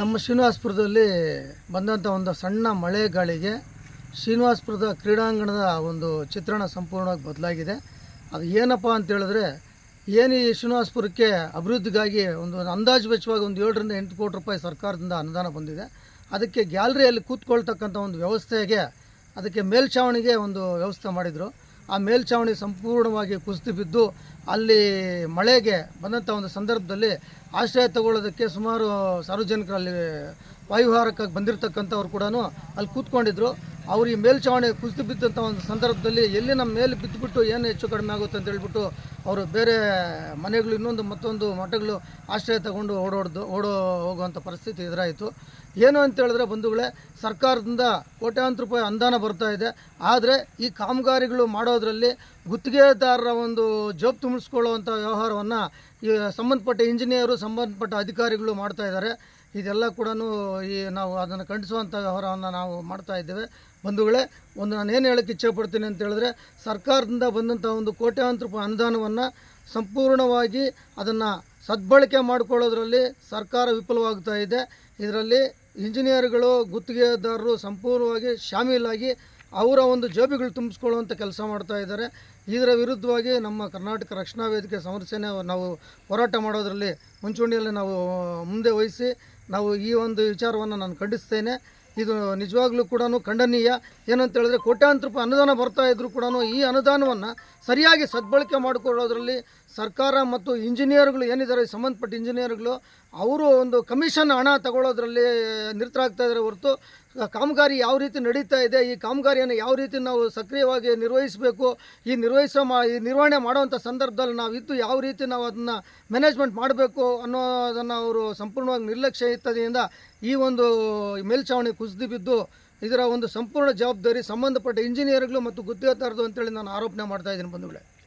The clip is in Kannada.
ನಮ್ಮ ಶ್ರೀನಿವಾಸಪುರದಲ್ಲಿ ಬಂದಂಥ ಒಂದು ಸಣ್ಣ ಮಳೆ ಗಾಳಿಗೆ ಶ್ರೀನಿವಾಸಪುರದ ಕ್ರೀಡಾಂಗಣದ ಒಂದು ಚಿತ್ರಣ ಸಂಪೂರ್ಣವಾಗಿ ಬದಲಾಗಿದೆ. ಅದು ಏನಪ್ಪ ಅಂತೇಳಿದ್ರೆ ಏನು ಈ ಶ್ರೀನಿವಾಸಪುರಕ್ಕೆ ಅಭಿವೃದ್ಧಿಗಾಗಿ ಒಂದು ಅಂದಾಜು ವೆಚ್ಚವಾಗಿ ಒಂದು ಏಳರಿಂದ ಎಂಟು ಕೋಟಿ ರೂಪಾಯಿ ಸರ್ಕಾರದಿಂದ ಅನುದಾನ ಬಂದಿದೆ. ಅದಕ್ಕೆ ಗ್ಯಾಲರಿಯಲ್ಲಿ ಕೂತ್ಕೊಳ್ತಕ್ಕಂಥ ಒಂದು ವ್ಯವಸ್ಥೆಗೆ, ಅದಕ್ಕೆ ಮೇಲ್ಛಾವಣಿಗೆ ಒಂದು ವ್ಯವಸ್ಥೆ ಮಾಡಿದರು. ಆ ಮೇಲ್ಛಾವಣಿ ಸಂಪೂರ್ಣವಾಗಿ ಕುಸಿದು ಬಿದ್ದು ಅಲ್ಲಿ ಮಳೆಗೆ ಬಂದಂಥ ಒಂದು ಸಂದರ್ಭದಲ್ಲಿ ಆಶ್ರಯ ತಗೊಳ್ಳೋದಕ್ಕೆ ಸುಮಾರು ಸಾರ್ವಜನಿಕರಲ್ಲಿ ವಾಯುಹಾರಕ್ಕಾಗಿ ಬಂದಿರತಕ್ಕಂಥವ್ರು ಕೂಡ ಅಲ್ಲಿ ಕೂತ್ಕೊಂಡಿದ್ರು. ಅವ್ರು ಈ ಮೇಲ್ಛಾವಣಿ ಕುಸಿದು ಬಿದ್ದಂಥ ಒಂದು ಸಂದರ್ಭದಲ್ಲಿ ಎಲ್ಲಿ ನಮ್ಮ ಮೇಲೆ ಬಿದ್ದುಬಿಟ್ಟು ಏನು ಹೆಚ್ಚು ಕಡಿಮೆ ಆಗುತ್ತೆ ಅಂತ ಹೇಳ್ಬಿಟ್ಟು ಅವರು ಬೇರೆ ಮನೆಗಳು ಇನ್ನೊಂದು ಮತ್ತೊಂದು ಮಠಗಳು ಆಶ್ರಯ ತಗೊಂಡು ಓಡೋಡ್ದು, ಓಡೋ ಹೋಗುವಂಥ ಪರಿಸ್ಥಿತಿ ಎದುರಾಯಿತು. ಏನು ಅಂತ ಹೇಳಿದ್ರೆ ಬಂಧುಗಳೇ, ಸರ್ಕಾರದಿಂದ ಕೋಟ್ಯಾಂತರ ರೂಪಾಯಿ ಅನುದಾನ ಬರ್ತಾ ಇದೆ. ಆದರೆ ಈ ಕಾಮಗಾರಿಗಳು ಮಾಡೋದರಲ್ಲಿ ಗುತ್ತಿಗೆದಾರರ ಒಂದು ಜೋಬ್ ತುಂಬಿಸ್ಕೊಳ್ಳುವಂಥ ವ್ಯವಹಾರವನ್ನು ಸಂಬಂಧಪಟ್ಟ ಇಂಜಿನಿಯರು ಸಂಬಂಧಪಟ್ಟ ಅಧಿಕಾರಿಗಳು ಮಾಡ್ತಾ ಇದ್ದಾರೆ. ಇದೆಲ್ಲ ಕೂಡ ಈ ನಾವು ಅದನ್ನು ಖಂಡಿಸುವಂಥ ವ್ಯವಹಾರವನ್ನು ನಾವು ಮಾಡ್ತಾ ಇದ್ದೇವೆ. ಬಂಧುಗಳೇ, ಒಂದು ನಾನು ಏನು ಹೇಳಕ್ಕೆ ಇಚ್ಛೆಪಡ್ತೀನಿ ಅಂತ ಹೇಳಿದ್ರೆ, ಸರ್ಕಾರದಿಂದ ಬಂದಂಥ ಒಂದು ಕೋಟ್ಯಾಂತರ ರೂಪಾಯಿ ಅನುದಾನವನ್ನು ಸಂಪೂರ್ಣವಾಗಿ ಅದನ್ನು ಸದ್ಬಳಕೆ ಮಾಡಿಕೊಳ್ಳೋದ್ರಲ್ಲಿ ಸರ್ಕಾರ ವಿಫಲವಾಗ್ತಾ ಇದೆ. ಇದರಲ್ಲಿ ಇಂಜಿನಿಯರ್ಗಳು, ಗುತ್ತಿಗೆದಾರರು ಸಂಪೂರ್ಣವಾಗಿ ಶಾಮೀಲಾಗಿ ಅವರ ಒಂದು ಜೋಬಿಗಳು ತುಂಬಿಸ್ಕೊಳ್ಳುವಂಥ ಕೆಲಸ ಮಾಡ್ತಾ ಇದ್ದಾರೆ. ಇದರ ವಿರುದ್ಧವಾಗಿ ನಮ್ಮ ಕರ್ನಾಟಕ ರಕ್ಷಣಾ ವೇದಿಕೆ ಸಂರಚನೆ ನಾವು ಹೋರಾಟ ಮಾಡೋದರಲ್ಲಿ ಮುಂಚೂಣಿಯಲ್ಲಿ ನಾವು ಮುಂದೆ ವಹಿಸಿ ನಾವು ಈ ಒಂದು ವಿಚಾರವನ್ನು ನಾನು ಖಂಡಿಸ್ತೇನೆ. ಇದು ನಿಜವಾಗ್ಲೂ ಕೂಡ ಖಂಡನೀಯ. ಏನಂತ ಹೇಳಿದ್ರೆ ಕೋಟ್ಯಾಂತರ ರೂಪಾಯಿ ಅನುದಾನ ಬರ್ತಾ ಇದ್ರು ಕೂಡ ಈ ಅನುದಾನವನ್ನು ಸರಿಯಾಗಿ ಸದ್ಬಳಕೆ ಮಾಡಿಕೊಳ್ಳೋದ್ರಲ್ಲಿ ಸರ್ಕಾರ ಮತ್ತು ಇಂಜಿನಿಯರ್ಗಳು ಏನಿದ್ದಾರೆ, ಸಂಬಂಧಪಟ್ಟ ಇಂಜಿನಿಯರ್ಗಳು ಅವರು ಒಂದು ಕಮಿಷನ್ ಹಣ ತಗೊಳ್ಳೋದ್ರಲ್ಲಿ ನಿರತರಾಗ್ತಾ ಇದ್ದಾರೆ ಹೊರತು ಕಾಮಗಾರಿ ಯಾವ ರೀತಿ ನಡೀತಾ ಇದೆ, ಈ ಕಾಮಗಾರಿಯನ್ನು ಯಾವ ರೀತಿ ನಾವು ಸಕ್ರಿಯವಾಗಿ ನಿರ್ವಹಿಸಬೇಕು, ಈ ನಿರ್ವಹಿಸೋ ಮಾ, ಈ ನಿರ್ವಹಣೆ ಮಾಡುವಂಥ ಸಂದರ್ಭದಲ್ಲಿ ನಾವು ಇದ್ದು ಯಾವ ರೀತಿ ನಾವು ಅದನ್ನು ಮ್ಯಾನೇಜ್ಮೆಂಟ್ ಮಾಡಬೇಕು ಅನ್ನೋದನ್ನು ಅವರು ಸಂಪೂರ್ಣವಾಗಿ ನಿರ್ಲಕ್ಷ್ಯ ಇತ್ತದಿಂದ ಈ ಒಂದು ಮೇಲ್ಛಾವಣಿ ಕುಸಿದು ಬಿದ್ದು ಇದರ ಒಂದು ಸಂಪೂರ್ಣ ಜವಾಬ್ದಾರಿ ಸಂಬಂಧಪಟ್ಟ ಇಂಜಿನಿಯರ್ಗಳು ಮತ್ತು ಗುತ್ತಿಗೆದಾರರು ಅಂತೇಳಿ ನಾನು ಆರೋಪಣೆ ಮಾಡ್ತಾ ಇದ್ದೀನಿ ಬಂಧುಗಳೇ.